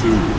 two.